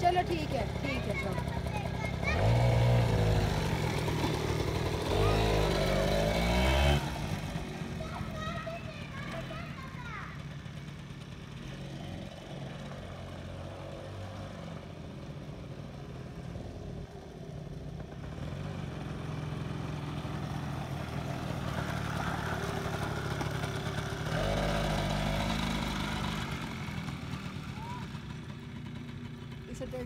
चलो ठीक है ठीक है। said they're